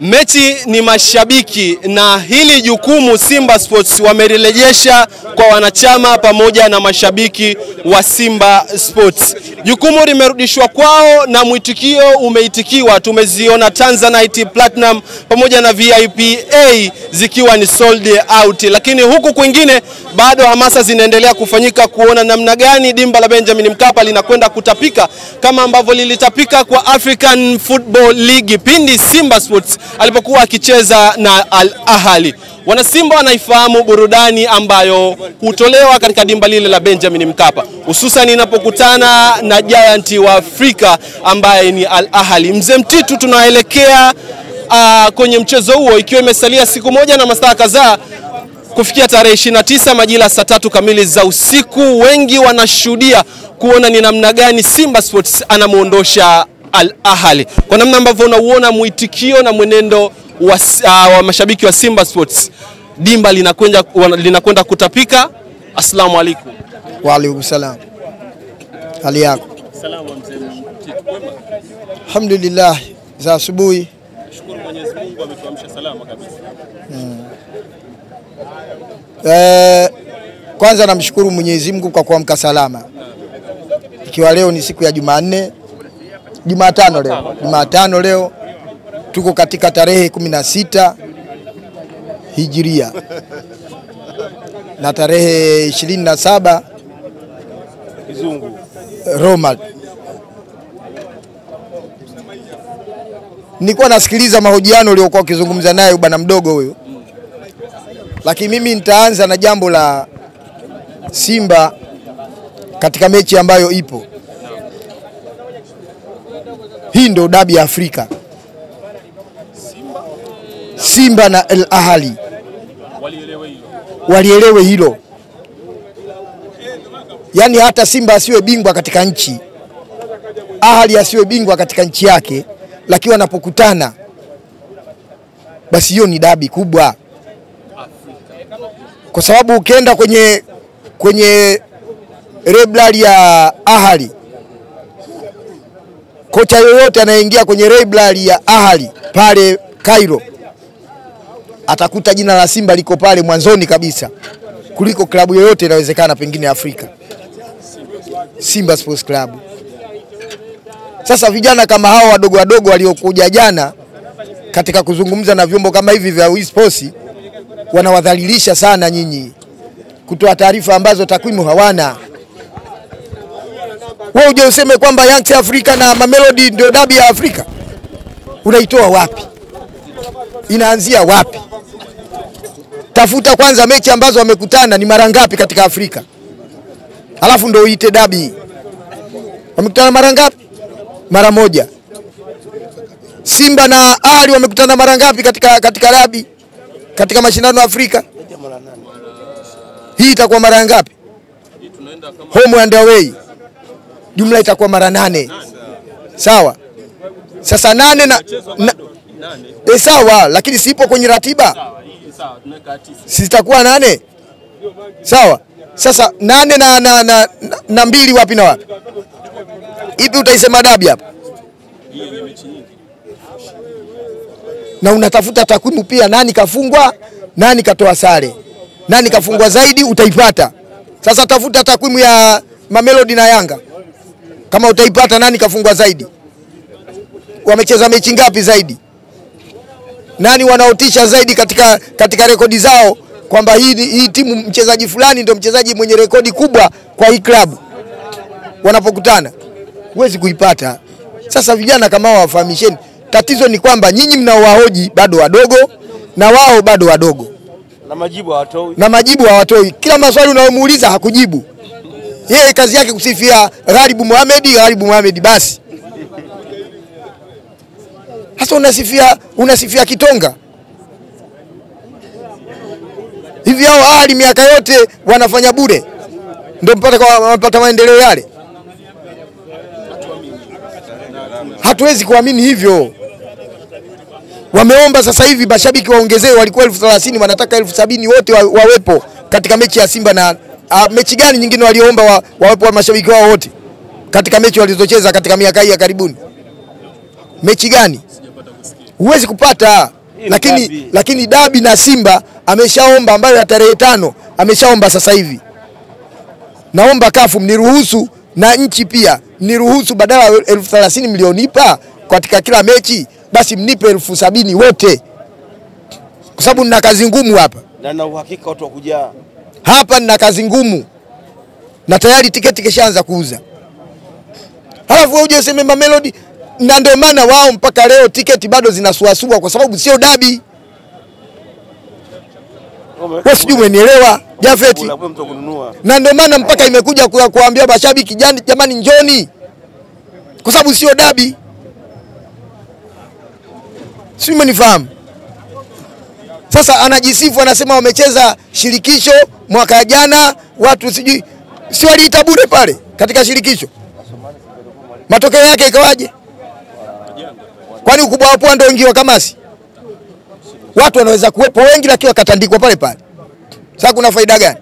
Mechi ni mashabiki na hili jukumu Simba Sports wamelirejesha kwa wanachama pamoja na mashabiki wa Simba Sports. Jukumu limerudishwa kwao na mwitikio umeitikiwa. Tumeziona Tanzanite Platinum pamoja na VIP A zikiwa ni sold out, lakini huku kwingine bado hamasa zinaendelea kufanyika kuona namna gani dimba la Benjamin Mkapa linakwenda kutapika kama ambavyo lilitapika kwa African Football League pindi Simba Sports alipokuwa akicheza na Al Ahli. Wanasimba wanaifahamu burudani ambayo hutolewa katika dimba lile la Benjamin Mkapa, hususan inapokutana na giant wa Afrika ambaye ni Al Ahli. Mzee Mtitu, tunaelekea uh, kwenye mchezo huo ikiwa imesalia siku moja na masaa kadhaa kufikia tarehe 29 majira saa tatu kamili za usiku. Wengi wanashuhudia kuona ni namna gani Simba Sports anamuondosha Al Ahly, kwa namna ambavyo unauona mwitikio na mwenendo wa, uh, wa mashabiki wa Simba Sports, dimba linakwenda linakwenda kutapika. Asalamu alaikum. Wa alaikum salam. Hali yako? Salamu mzee. Alhamdulillah, za asubuhi. Shukuru Mwenyezi Mungu ametuamsha salama kabisa. Eh, kwanza namshukuru Mwenyezi Mungu kwa kuamka salama, ikiwa leo ni siku ya Jumanne, Jumatano leo, Jumatano leo tuko katika tarehe kumi na sita Hijiria na tarehe ishirini na saba Kizungu. Roma. Nilikuwa nasikiliza mahojiano uliokuwa ukizungumza naye bwana mdogo huyu, lakini mimi nitaanza na jambo la Simba katika mechi ambayo ipo hii, ndio dabi ya Afrika, Simba na El Ahly walielewe hilo. Yaani hata Simba asiwe bingwa katika nchi, Ahali asiwe bingwa katika nchi yake, lakini wanapokutana basi hiyo ni dabi kubwa, kwa sababu ukienda kwenye kwenye reblari ya Ahali, kocha yoyote anayeingia kwenye library ya Ahali pale Cairo atakuta jina la Simba liko pale mwanzoni kabisa kuliko klabu yoyote inawezekana pengine Afrika, Simba Sports Club. Sasa vijana kama hao wadogo wadogo waliokuja jana katika kuzungumza na vyombo kama hivi vya sports wanawadhalilisha sana nyinyi, kutoa taarifa ambazo takwimu hawana. Wewe uje useme kwamba Young Africa na Mamelodi ndio dabi ya Afrika, unaitoa wapi? Inaanzia wapi? Tafuta kwanza mechi ambazo wamekutana ni mara ngapi katika Afrika, alafu ndio uite dabi. Wamekutana mara ngapi? Mara moja. Simba na Ahli wamekutana mara ngapi katika, katika dabi katika mashindano ya Afrika? Hii itakuwa mara ngapi? Home and away, jumla itakuwa mara nane. Sawa. Sasa nane na, na e, sawa, lakini sipo kwenye ratiba sitakuwa nane sawa. Sasa nane na, na, na, na, na mbili wapi na wapi? Ipi utaisema dabi hapa? Na unatafuta takwimu pia, nani kafungwa, nani katoa sare, nani kafungwa zaidi, utaipata. Sasa tafuta takwimu ya Mamelodi na Yanga, kama utaipata, nani kafungwa zaidi, wamecheza mechi ngapi zaidi nani wanaotisha zaidi katika, katika rekodi zao kwamba hii, hii timu mchezaji fulani ndio mchezaji mwenye rekodi kubwa kwa hii klabu. Wanapokutana huwezi kuipata. Sasa vijana kama hao wafahamisheni, tatizo ni kwamba nyinyi mnaowahoji bado wadogo na wao bado wadogo, na majibu hawatoi. na majibu hawatoi. Kila maswali unayomuuliza hakujibu. Yeye kazi yake kusifia Gharibu Mohamed, Gharibu Mohamed basi. hasa unasifia unasifia kitonga hivi? Hao Ahli miaka yote wanafanya bure, ndio mpaka wanapata maendeleo yale? Hatuwezi kuamini hivyo. Wameomba sasa hivi mashabiki waongezewe, walikuwa elfu thelathini wanataka elfu sabini wote wa, wawepo katika mechi ya Simba na a, mechi gani nyingine waliomba wa, wawepo wa mashabiki wao wote katika mechi walizocheza katika miaka hii ya karibuni? Mechi gani? huwezi kupata lakini, dabi. lakini dabi na Simba ameshaomba ambayo ya tarehe tano ameshaomba sasa hivi. Naomba kafu mniruhusu na nchi pia mniruhusu, badala ya elfu thelathini mlionipa katika kila mechi, basi mnipe elfu sabini wote, kwa sababu nina kazi ngumu hapa na na uhakika watu wa kujaa. Hapa nina kazi ngumu na tayari tiketi kishaanza kuuza, halafu wewe uje useme Mamelodi, na ndio maana wao mpaka leo tiketi bado zinasuasua kwa sababu sio dabi. Wewe sijui umenielewa Jafeti? Na ndio maana mpaka imekuja ku- kuambia mashabiki jani, jamani njoni, kwa sababu sio dabi. Si umenifahamu? Sasa anajisifu anasema wamecheza shirikisho mwaka jana, watu sijui si waliita bure pale katika shirikisho, matokeo yake ikawaje? Kwani ukubwa wa pua ndio wingi wa kamasi? Watu wanaweza kuwepo wengi, lakini wakatandikwa pale pale. Sasa kuna faida gani?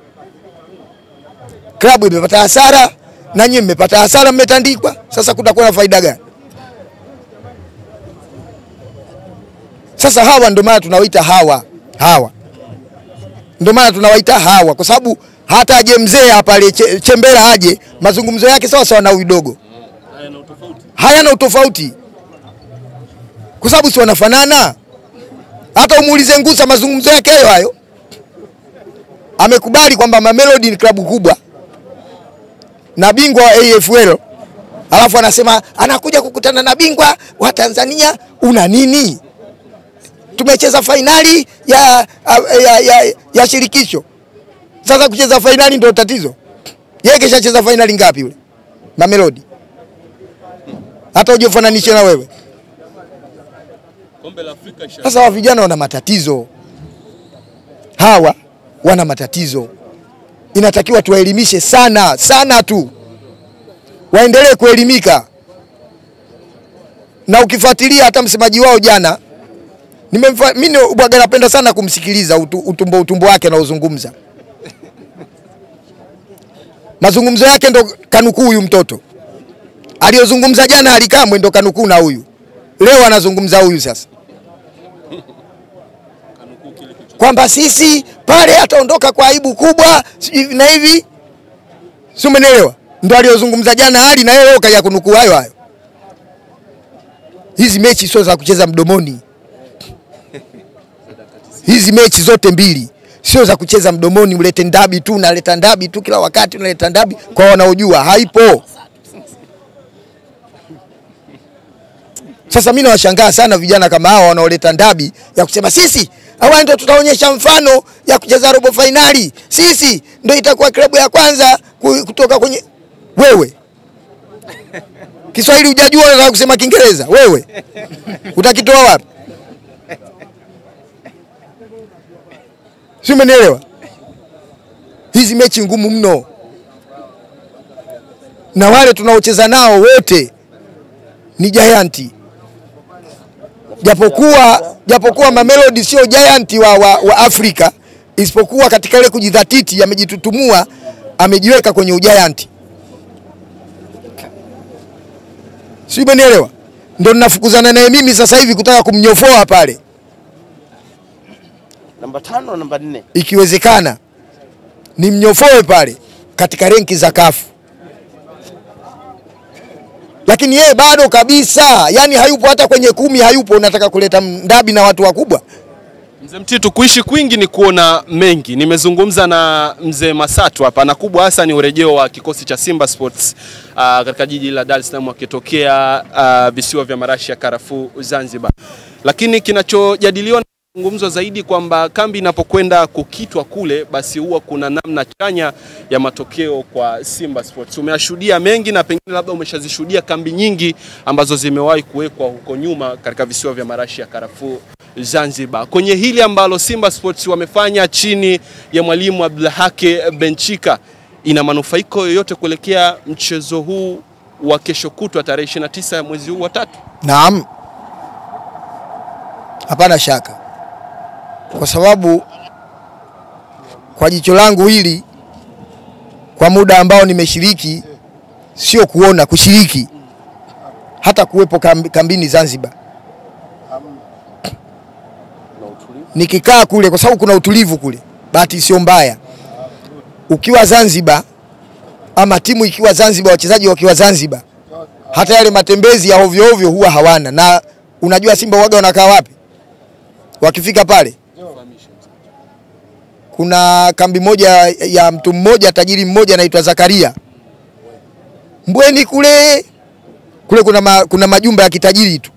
klabu imepata hasara na nyinyi mmepata hasara, mmetandikwa. Sasa kutakuwa na faida gani? Sasa hawa ndio maana tunawaita hawa hawa, ndio maana tunawaita hawa, kwa sababu hata aje mzee hapa che, Chembera aje, mazungumzo yake sawa sawa na huyu dogo, hayana utofauti, kwa sababu si wanafanana. Hata umuulize Ngusa, mazungumzo yake hayo hayo, amekubali kwamba Mamelodi ni klabu kubwa na bingwa wa AFL, alafu anasema anakuja kukutana na bingwa wa Tanzania. Una nini? Tumecheza fainali ya, ya, ya, ya shirikisho. Sasa kucheza fainali ndio tatizo. Yeye kishacheza fainali ngapi yule na Mamelodi? Hata ujifananishe na wewe. Kombe la Afrika isha Sasa wa vijana wana matatizo, hawa wana matatizo, inatakiwa tuwaelimishe sana sana tu, waendelee kuelimika. Na ukifuatilia hata msemaji wao jana, nimemfa- mimi bwaga, napenda sana kumsikiliza utu, utumbo utumbo wake anaozungumza, mazungumzo yake ndo kanukuu huyu mtoto. Aliyozungumza jana Alikamwe ndo kanukuu na huyu. Leo anazungumza huyu sasa. Kwamba sisi pale ataondoka kwa aibu kubwa na hivi, si umenielewa? Ndo aliyozungumza jana Ali na yeye leo kaja kunukuu hayo hayo. Hizi mechi sio za kucheza mdomoni, hizi mechi zote mbili sio za kucheza mdomoni. Ulete ndabi tu, unaleta ndabi tu kila wakati, unaleta ndabi kwa wanaojua, haipo. Sasa mimi nawashangaa sana vijana kama hawa wanaoleta ndabi ya kusema sisi hawa ndio tutaonyesha mfano ya kucheza robo fainali, sisi ndio itakuwa klabu ya kwanza kutoka kwenye. Wewe Kiswahili hujajua, unataka kusema Kiingereza? Wewe utakitoa wapi? Si umenielewa? Hizi mechi ngumu mno, na wale tunaocheza nao wote ni jayanti japokuwa japokuwa Mamelodi sio giant wa, wa, wa Afrika, isipokuwa katika ile kujidhatiti amejitutumua, amejiweka kwenye ujayanti, Si umenielewa? Ndio ninafukuzana naye mimi sasa hivi kutaka kumnyofoa pale, Namba tano na namba nne. ikiwezekana ni mnyofoe pale katika renki za kafu lakini yeye bado kabisa, yani hayupo hata kwenye kumi, hayupo. Unataka kuleta ndabi na watu wakubwa. Mzee Mtitu, kuishi kwingi ni kuona mengi. Nimezungumza na mzee Masatu hapa na kubwa hasa ni urejeo wa kikosi cha Simba Sports uh, katika jiji la Dar es Salaam wakitokea uh, visiwa vya marashi ya karafuu Zanzibar, lakini kinachojadiliwa na kuzungumzwa zaidi kwamba kambi inapokwenda kukitwa kule, basi huwa kuna namna chanya ya matokeo kwa Simba Sports. Umeashuhudia mengi na pengine labda umeshazishuhudia kambi nyingi ambazo zimewahi kuwekwa huko nyuma katika visiwa vya marashi ya karafuu Zanzibar. Kwenye hili ambalo Simba Sports wamefanya chini ya mwalimu Abdulhake Benchika, ina manufaiko yoyote kuelekea mchezo huu wa kesho kutwa tarehe 29 mwezi huu wa tatu? Naam, hapana shaka, kwa sababu kwa jicho langu hili, kwa muda ambao nimeshiriki, sio kuona, kushiriki, hata kuwepo kambini Zanzibar, nikikaa kule, kwa sababu kuna utulivu kule, bahati sio mbaya. Ukiwa Zanzibar ama timu ikiwa Zanzibar, wachezaji wakiwa Zanzibar, hata yale matembezi ya ovyo ovyo huwa hawana. Na unajua Simba waga wanakaa wapi? Wakifika pale kuna kambi moja ya mtu mmoja tajiri mmoja anaitwa Zakaria. Mbweni kule kule kuna, ma, kuna majumba ya kitajiri tu,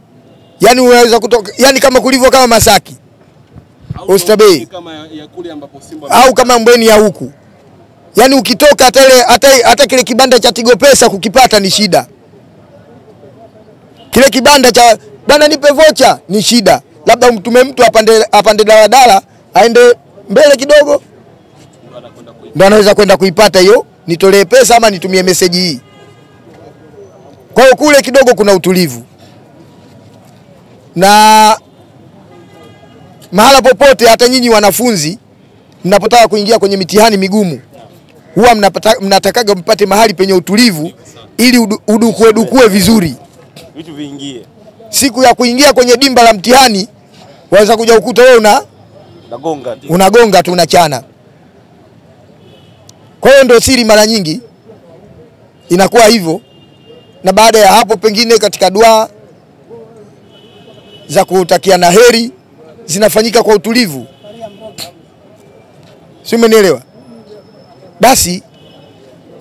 yaani unaweza kutoka, yani kama kulivyo kama Masaki Oysterbay kama ya, ya kule ambapo Simba au kama Mbweni ya huku, yaani ukitoka hata ile hata, hata kile kibanda cha Tigo Pesa kukipata ni shida. Kile kibanda cha bwana nipe vocha ni shida, labda umtume mtu apande, apande daladala aende mbele kidogo ndo anaweza kwenda kuipata hiyo, nitolee pesa ama nitumie meseji hii. Kwa hiyo kule kidogo kuna utulivu na mahala popote, hata nyinyi wanafunzi mnapotaka kuingia kwenye mitihani migumu huwa mnatakaga mpate mahali penye utulivu ili udu- udukue dukue vizuri. Vitu viingie. Siku ya kuingia kwenye dimba la mtihani waweza kuja ukuta wewe una Nagonga tu. unagonga tu unachana. Kwa hiyo ndio siri, mara nyingi inakuwa hivyo, na baada ya hapo pengine katika dua za kutakia na heri zinafanyika kwa utulivu, si umenielewa? Basi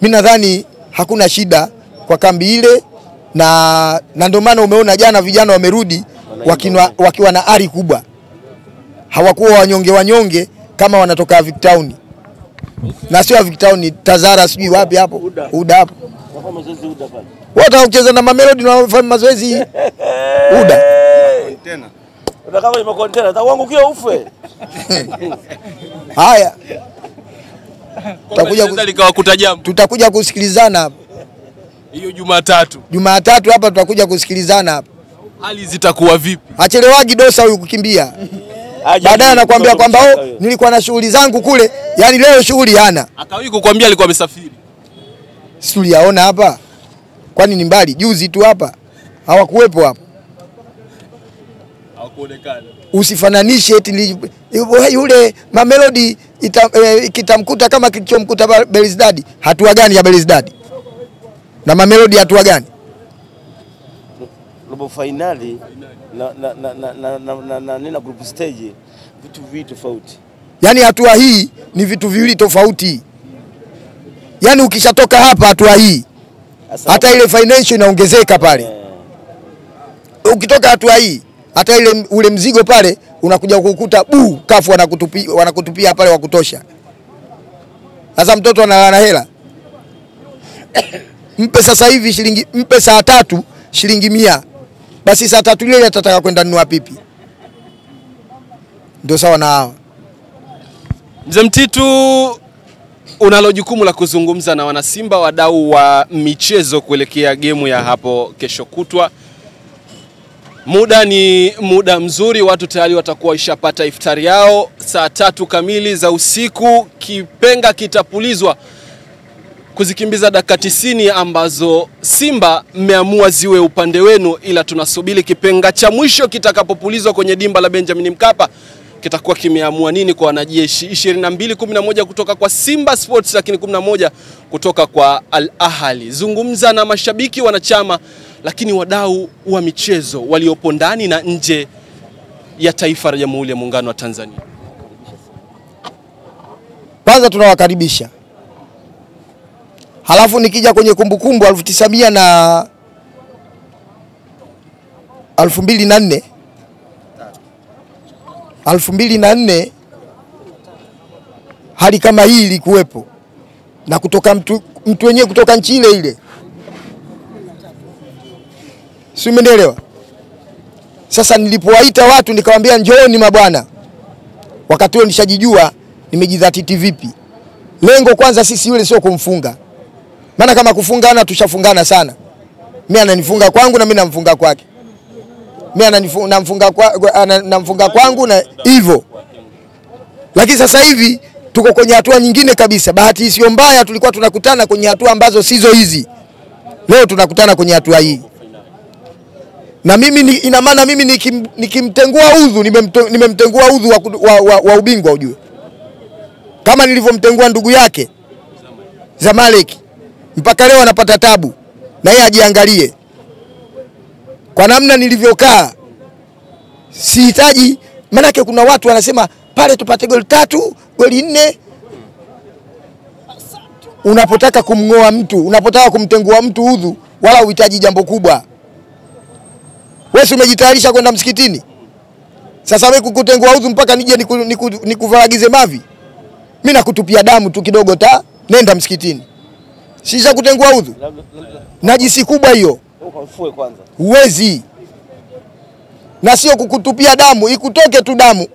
mi nadhani hakuna shida kwa kambi ile, na, na ndio maana umeona jana vijana wamerudi wakiwa, wakiwa na ari kubwa hawakuwa wanyonge wanyonge kama wanatoka Town. Na sio Avic Town, Tazara sijui wapi hapo. Uda. Hapo. Wote wakucheza na Mamelodi na wafanya mazoezi Uda. Unakaa kwenye makontena, utakuangukia ufe. Haya, tutakuja, likawakuta jambo tutakuja kusikilizana hapa. Hiyo Jumatatu, Jumatatu hapa, tutakuja kusikilizana hapa. hali zitakuwa vipi? Achelewagi Dosa huyu kukimbia, baadaye anakuambia kwamba oh, nilikuwa na shughuli zangu kule, yani leo shughuli hana. Akawahi kukwambia alikuwa amesafiri. Si tuliyaona hapa, kwani ni mbali? Juzi tu hapa hawakuwepo hapa. Hawakuonekana. usifananishe eti yule Mamelodi ita- eh, kitamkuta kama kilichomkuta Belizdadi. Hatua gani ya Belizdadi na Mamelodi hatua gani? Robo finali na na na na na, na, na, na, na, na group stage vitu viwili tofauti. Yaani hatua hii ni vitu viwili tofauti. yani ukishatoka hapa hatua hii, hata ile financial inaongezeka pale. Yeah. Ukitoka hatua hii, hata ile ule mzigo pale unakuja kukuta bu kafu wanakutupia, wanakutupia pale wa kutosha. Sasa mtoto analala na hela, mpe sasa hivi shilingi, mpe saa tatu shilingi mia, basi saa tatu ile atataka kwenda nunua pipi. Ndio sawa na hawa. Mzee Mtitu, unalo jukumu la kuzungumza na wanasimba, wadau wa michezo kuelekea gemu ya hapo kesho kutwa. Muda ni muda mzuri, watu tayari watakuwa ishapata iftari yao saa tatu kamili za usiku. Kipenga kitapulizwa kuzikimbiza dakika tisini ambazo Simba mmeamua ziwe upande wenu, ila tunasubiri kipenga cha mwisho kitakapopulizwa kwenye dimba la Benjamin Mkapa kitakuwa kimeamua nini kwa wanajeshi 22 11 kutoka kwa Simba Sports, lakini 11 kutoka kwa Al Ahli. Zungumza na mashabiki, wanachama, lakini wadau wa michezo waliopo ndani na nje ya taifa la Jamhuri ya Muungano wa Tanzania. Kwanza tunawakaribisha, halafu nikija kwenye kumbukumbu elfu tisa mia na elfu mbili na nne. Elfu mbili na nne hali kama hii ilikuwepo. Na kutoka mtu, mtu wenyewe kutoka nchi ile ile, si umenielewa? Sasa nilipowaita watu nikawaambia njooni mabwana, wakati huo nishajijua nimejidhatiti vipi. Lengo kwanza sisi yule sio kumfunga, maana kama kufungana tushafungana sana. Mimi ananifunga kwangu na mimi namfunga kwake, mimi namfunga kwa, namfunga kwangu na hivyo. Lakini sasa hivi tuko kwenye hatua nyingine kabisa. Bahati isiyo mbaya, tulikuwa tunakutana kwenye hatua ambazo sizo hizi. Leo tunakutana kwenye hatua hii. na mimi ni, ina maana mimi nikim, udhu nimemtengua nimemtengua udhu wa, wa, wa, wa ubingwa ujue, kama nilivyomtengua ndugu yake Zamalek, mpaka leo anapata tabu, na yeye ajiangalie kwa namna nilivyokaa. Sihitaji, maanake kuna watu wanasema pale tupate goli tatu goli nne. Unapotaka kumng'oa mtu, unapotaka kumtengua mtu udhu, wala uhitaji jambo kubwa. Wewe umejitayarisha kwenda msikitini? Sasa wewe kukutengua udhu mpaka nije niku, niku, niku mavi? Mimi nakutupia damu tu kidogo ta, nenda msikitini. Sisha kutengua udhu. na jisi Najisi kubwa hiyo. Huwezi, na sio kukutupia damu, ikutoke tu damu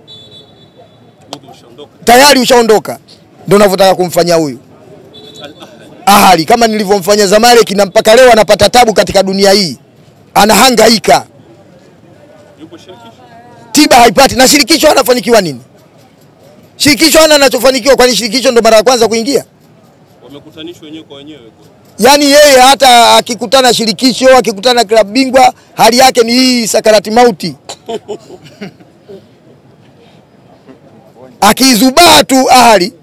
tayari ushaondoka. Ndio unavyotaka kumfanya huyu Ahali, kama nilivyomfanya Zamalek, na mpaka leo anapata tabu katika dunia hii, anahangaika, tiba haipati, na shirikisho anafanikiwa nini? Shirikisho ana anachofanikiwa, kwani shirikisho ndo mara ya kwanza kuingia? Wamekutanishwa wenyewe kwa wenyewe. Yaani yeye hata akikutana shirikisho, akikutana klabu bingwa, hali yake ni hii sakarati mauti. Akizubaa tu ahali,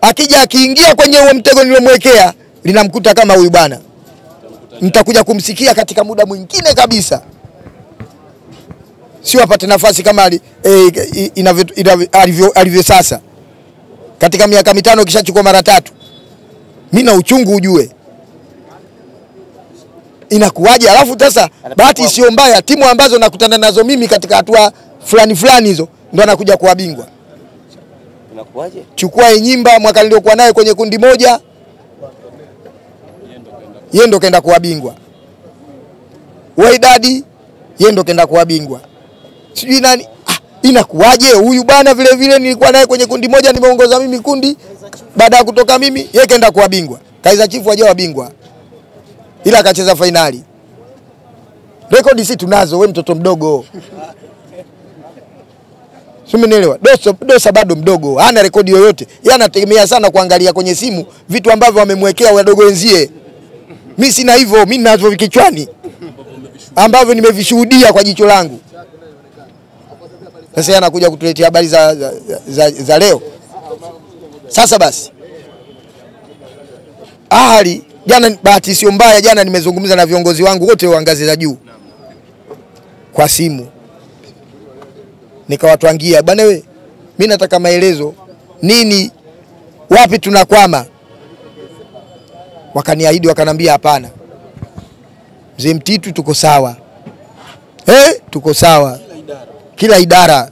akija akiingia kwenye huo mtego nilomwekea, linamkuta kama huyu bwana. Mtakuja kumsikia katika muda mwingine kabisa, sio apate nafasi kama eh, alivyo alivyo sasa. Katika miaka mitano kishachukua mara tatu mi na uchungu ujue inakuwaje. Alafu sasa bahati sio mbaya, timu ambazo nakutana nazo mimi katika hatua fulani fulani hizo ndo anakuja kuwa bingwa. Inakuwaje? Chukua Enyimba mwaka niliokuwa naye kwenye kundi moja, yeye ndo kaenda kuwa bingwa. Waidadi yeye ndo kaenda kuwa bingwa, sijui nani. Inakuwaje huyu bana? Vile vile nilikuwa naye kwenye kundi moja, nimeongoza mimi kundi, baada ya kutoka mimi yeye kaenda kuwa bingwa. Kaiza Chifu hajawa bingwa, ila akacheza fainali. Rekodi si tunazo, we mtoto mdogo Simenielewa? Dosa, Dosa bado mdogo, hana rekodi yoyote. Yeye anategemea sana kuangalia kwenye simu vitu ambavyo wamemwekea wadogo wenzie. Mimi sina hivyo, mimi ninazo kichwani ambavyo nimevishuhudia kwa jicho langu. Sasa yeye anakuja kutuletea habari za, za, za, za leo. Sasa basi, Ahali jana, bahati sio mbaya, jana nimezungumza na viongozi wangu wote wa ngazi za juu. Kwa simu. Nikawatwangia bwana, we mimi nataka maelezo. Nini, wapi tunakwama. Wakaniahidi, wakanambia hapana, mzee Mtitu, tuko sawa. Eh, tuko sawa kila idara.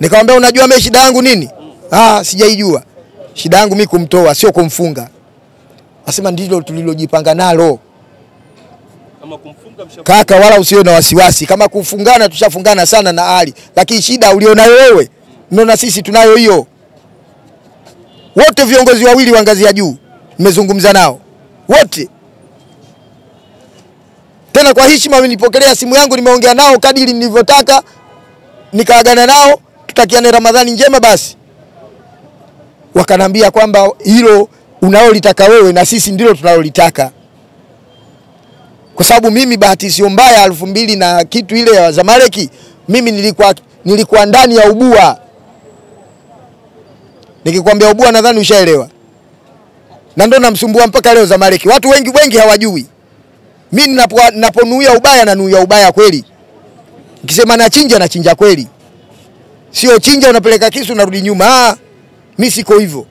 Nikamwambia unajua mimi shida yangu nini? Ah, sijaijua. Shida yangu mimi kumtoa, sio kumfunga. Asema ndilo tulilojipanga nalo Kama kumfunga mshafu kaka, wala usiwe na wasiwasi. Kama kufungana, tushafungana sana na Ali, lakini shida ulionayo wewe ndio sisi tunayo hiyo. Wote viongozi wawili wa ngazi ya juu nimezungumza nao wote, tena kwa heshima. Wamenipokelea simu yangu, nimeongea nao kadiri nilivyotaka, nikaagana nao, tutakiane Ramadhani njema. Basi wakanambia kwamba hilo unalolitaka wewe na sisi ndilo tunalolitaka kwa sababu mimi bahati sio mbaya, elfu mbili na kitu ile ya Zamaleki, mimi nilikuwa, nilikuwa ndani ya ubua. Nikikwambia ubua nadhani ushaelewa, na ndo namsumbua mpaka leo Zamaleki. Watu wengi wengi hawajui mimi ninapo- ninaponuia ubaya nanuia ubaya kweli, nikisema nachinja nachinja kweli, sio chinja unapeleka kisu unarudi nyuma. Ah, mimi siko hivyo.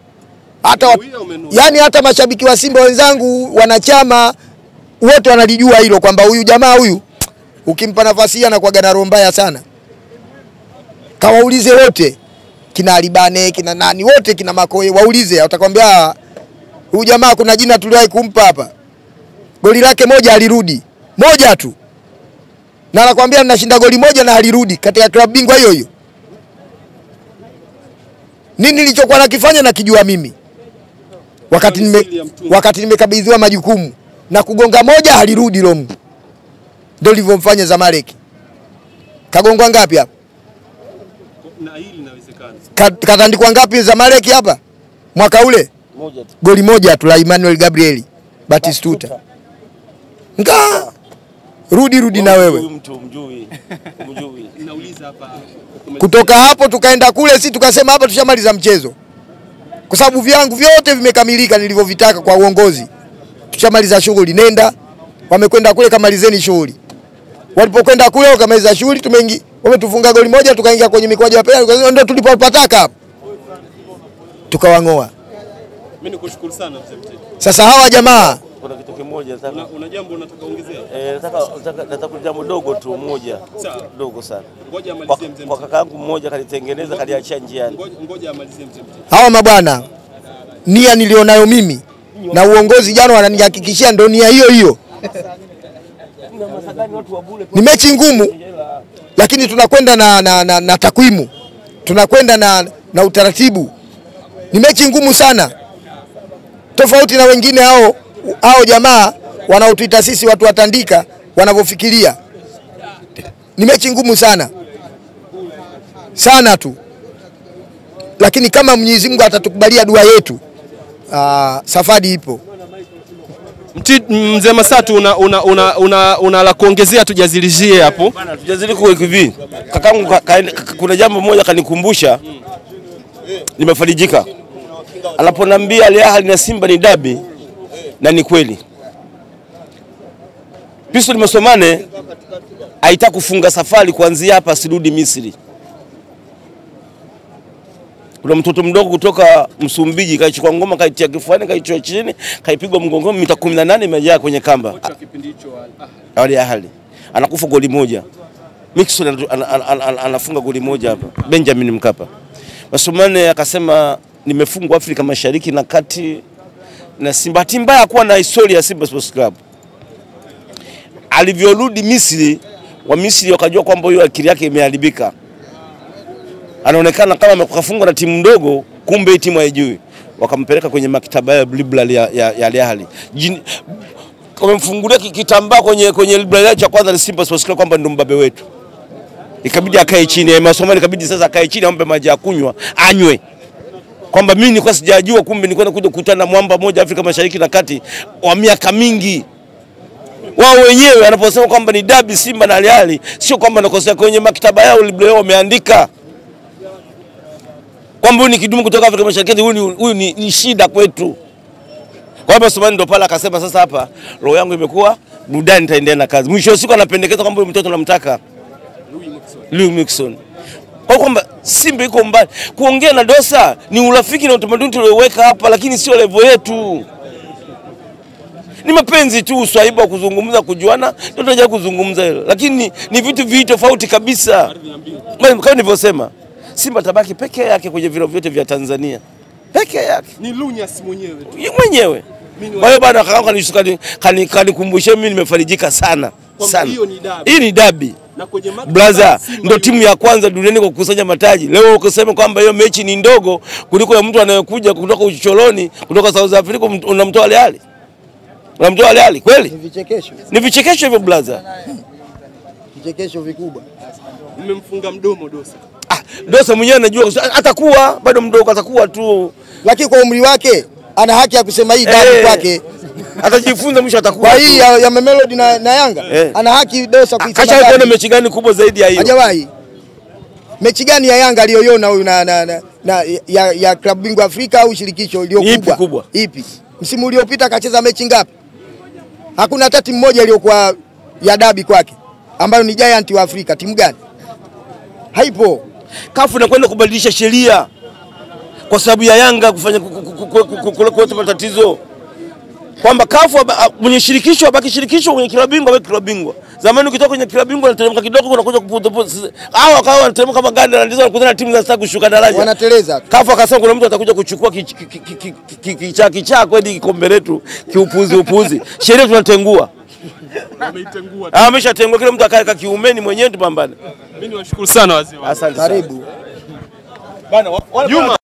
Hata wa, yani hata mashabiki wa Simba wenzangu wanachama wote wanalijua hilo kwamba huyu jamaa huyu ukimpa nafasi hii anakuwa na roho mbaya sana. Kawaulize wote kina Alibane kina nani wote kina Makoe, waulize, watakwambia "Ah, huyu jamaa kuna jina tuliwahi kumpa hapa, goli lake moja alirudi. Moja tu, na anakwambia ninashinda goli moja na halirudi katika klabu bingwa hiyo hiyo. Nini nilichokuwa nakifanya nakijua mimi wakati nime, wakati nimekabidhiwa majukumu na kugonga moja halirudi rom ndio lilivyomfanya Zamalek. Kagongwa ngapi hapa? na hili inawezekana, Ka- Katandikwa ngapi Zamalek hapa mwaka ule? Moja tu. Goli moja tu la Emmanuel Gabriel Batistuta. Nga rudi rudi na wewe. Mtu mjui, mjui. Nauliza hapa Kutoka hapo tukaenda kule, si tukasema hapa tushamaliza mchezo, kwa sababu vyangu vyote vimekamilika nilivyovitaka kwa uongozi. Tushamaliza shughuli, nenda. Wamekwenda kule, kamalizeni shughuli. Walipokwenda kule wakamaliza shughuli, tumeingi wametufunga goli moja, tukaingia kwenye mikwaju ya penalti, ndio tulipopataka hapo, tukawang'oa. Mimi nikushukuru sana mzee Mtete. Sasa hawa jamaa Kuna kitu kimoja nataka Una, una jambo unataka ongezea? eh, nataka nataka nataka jambo dogo tu moja Sawa. dogo sana. Ngoja amalizie mzee kwa kakaangu kaka yangu mmoja kalitengeneza kaliachia njiani. Ngoja ngoja amalizie mzee hawa mabwana, nia nilionayo mimi na uongozi jana wananihakikishia ndo nia hiyo hiyo. Ni mechi ngumu, lakini tunakwenda na, na, na, na takwimu, tunakwenda na, na utaratibu. Ni mechi ngumu sana, tofauti na wengine hao hao jamaa wanaotuita sisi watu watandika wanavyofikiria. Ni mechi ngumu sana sana tu lakini kama Mwenyezi Mungu atatukubalia dua yetu, aa, safari ipo. Mti- Mzee Masatu una, una, una, una, una la kuongezea tujazilizie hapo. Bana, tujazidi kuwa hivi. Kakangu ka, ka, ka, kuna jambo moja kanikumbusha, nimefarijika anaponambia Al Ahly na Simba ni dabi, na ni kweli. Piston Masomane aita kufunga safari kuanzia hapa asirudi Misri. Kuna mtoto mdogo kutoka Msumbiji kaichukua ngoma kaitia kifuani kaichua chini kaipigwa mgongoni mita 18 imejaa kwenye kamba. Kocha kipindi hicho Al Ahly anakufa goli moja. Mixon anafunga goli moja hapa Benjamin Mkapa. Masomane akasema nimefungwa Afrika Mashariki na Kati na Simba. Bahati mbaya kuwa na historia ya Simba Sports Club. Alivyorudi Misri, wa Misri wakajua kwamba hiyo akili yake imeharibika. Anaonekana kama kafungwa na timu ndogo, kumbe timu haijui. Wakampeleka kwenye maktaba ya library ya, ya, ya Al Ahly. Wamemfungulia kitambaa kwenye kwenye library cha kwanza ni Simba Sports Club kwamba ndio mbabe wetu. Ikabidi akae chini, Masomani ikabidi sasa akae chini ampe maji ya kunywa anywe. Kwamba mimi nilikuwa sijajua, kumbe nilikuwa nakuja kukutana na mwamba mmoja Afrika Mashariki na Kati wa miaka mingi. Wao wenyewe wanaposema kwamba ni dabi Simba na Al sio kwamba nakosea, kwenye maktaba yao libro yao wameandika kwamba huyu ni kidumu kutoka Afrika Mashariki, huyu ni, huyu ni, ni shida kwetu. Kwa hivyo Sumani ndo pale akasema sasa hapa roho yangu imekuwa burudani, nitaendelea na kazi. Mwisho wa siku anapendekeza kwamba huyu mtoto namtaka Louis Mixon. Kwa kwamba Simba iko mbali. Kuongea na Dosa ni urafiki na utamaduni tulioweka hapa, lakini sio levo yetu. Ni mapenzi tu, uswahibu wa kuzungumza, kujuana, ndio tunajaribu kuzungumza hilo, lakini ni, ni vitu viwili tofauti kabisa. Kama nilivyosema, Simba tabaki peke yake kwenye vilo vyote vya Tanzania, peke yake ni Lunyas mwenyewe mwenyewe. Kwa hiyo bana kakaangu kanishukani kani kanikumbusha mimi nimefarijika sana sana. hiyo ni dabi. Hii ni dabi. Na kwenye maktaba Blaza ndo timu ya kwanza duniani kwa kukusanya mataji. Leo ukisema kwamba hiyo mechi ni ndogo kuliko ya mtu anayekuja kutoka ucholoni kutoka South Africa unamtoa Leali. Unamtoa Leali kweli? kweli? Vichekesho, Ni vichekesho hivyo blaza. vichekesho vikubwa. mmemfunga mdomo Dosa. Ah, Dosa mwenyewe anajua atakuwa bado mdogo atakuwa tu. Lakini kwa umri wake ana haki ya kusema hii dabi hey, kwake. Atajifunza mwisho atakuwa. Kwa hii ya, ya Mamelodi na, na Yanga Eh. ana haki Dosa kuisema Kasha kuona mechi gani kubwa zaidi ya hiyo? Hajawahi. Mechi gani ya Yanga aliyoiona huyu na, na, na, na ya, ya klabu bingwa Afrika au shirikisho iliyo kubwa? ipi kubwa? Ipi? Msimu uliopita akacheza mechi ngapi? Hakuna hata timu moja iliyokuwa ya dabi kwake ambayo ni giant wa Afrika. Timu gani? Haipo. kafu inakwenda kubadilisha sheria kwa sababu ya Yanga kufanya ku- ku- ku- ku- ku- ku- kuleta matatizo, kwamba kafu mwenye shirikisho abaki shirikisho, mwenye klabu bingwa abaki klabu bingwa. Zamani ukitoka kwenye klabu bingwa unateremka kidogo, unakuja kuputa hao wakawa wanateremka kama ganda na ndizo wanakutana na timu za sasa kushuka daraja. Wanateleza tu. Kafu akasema kuna mtu atakuja kuchukua kich- ki- ki- ki- ki- ki- kichaa kichaa kweli kikombe letu kiupuzi upuzi, sheria tunatengua. Wameitengua. Ah, ameshatengua, kila mtu akaeka kiumeni mwenyewe, tupambane. Mimi niwashukuru sana wazee wangu. Asante. Karibu. Bana, Juma